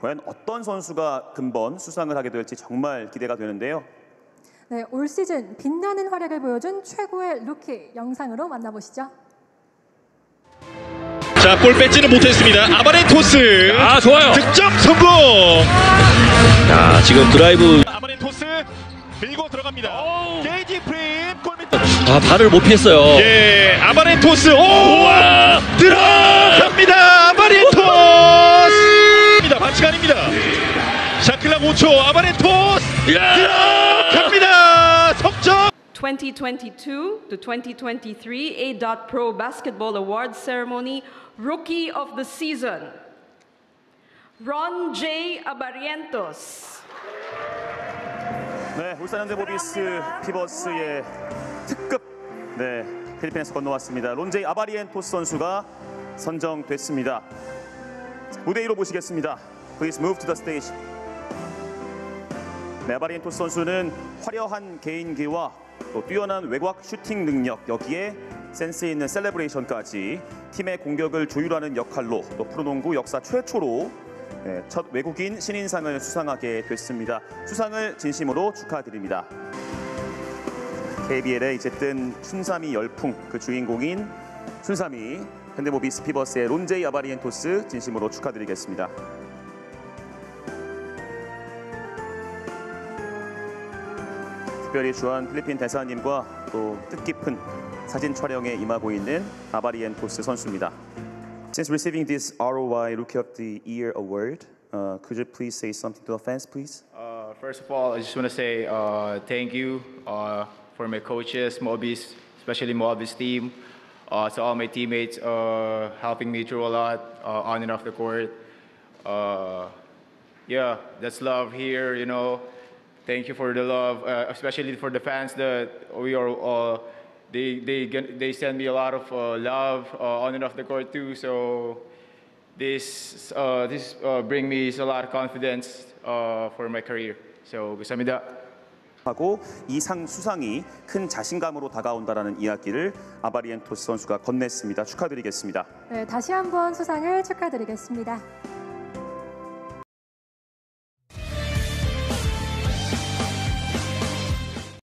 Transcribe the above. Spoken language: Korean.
과연 어떤 선수가 근본 수상을 하게 될지 정말 기대가 되는데요. 네, 올 시즌 빛나는 활약을 보여준 최고의 루키 영상으로 만나보시죠. 자, 볼 뺏지는 못했습니다. 아바리엔토스. 아 좋아요. 득점 성공. 자 지금 드라이브 아바리엔토스 밀고 들어갑니다. 게이지 프림 골밑. 아 발을 못 피했어요. 예, 아바리엔토스. 오! 1초 아바레토스 기록합니다. 석점. 2022 to 2023 A. Pro Basketball Award Ceremony Rookie of the Season Ron J. Abarientos. 네, 울산 현대 보비스 피버스의 특급 네 필리핀에서 건너왔습니다. 론제이 아바리엔토스 선수가 선정됐습니다. 무대 위로 보시겠습니다. Please move to the stage. 네, 아바리엔토스 선수는 화려한 개인기와 또 뛰어난 외곽 슈팅 능력 여기에 센스 있는 셀레브레이션까지 팀의 공격을 조율하는 역할로 또 프로농구 역사 최초로 네, 첫 외국인 신인상을 수상하게 됐습니다. 수상을 진심으로 축하드립니다. KBL의 이제 뜬 춘삼이 열풍 그 주인공인 춘삼이 현대모비스 피버스의 론제이 아바리엔토스 진심으로 축하드리겠습니다. 특별히 주한 필리핀 대사님과 또 뜻깊은 사진 촬영에 임하고 있는 아바리엔토스 선수입니다. Since receiving this ROI Rookie of the Year award, uh, could you please say something to the fans, please? Uh, first of all, I just want to say uh, thank you uh, for my coaches, Mobis, especially Mobis team, uh, to all my teammates uh, helping me through a lot uh, on and off the court. Uh, yeah, that's love here, you know. Thank you for the love, uh, especially for the fans that we are. Uh, they they they send me a lot of uh, love uh, on and off the court too. So this uh, this uh, bring me a lot of confidence uh, for my career. So 감사합니다. 하고 이 상 수상이 큰 자신감으로 다가온다라는 이야기를 아바리엔토스 선수가 건넸습니다. 축하드리겠습니다. 네, 다시 한번 수상을 축하드리겠습니다.